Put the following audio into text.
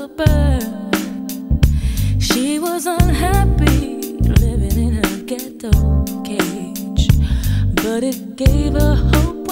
a bird. She was unhappy living in a ghetto cage, but it gave her hope.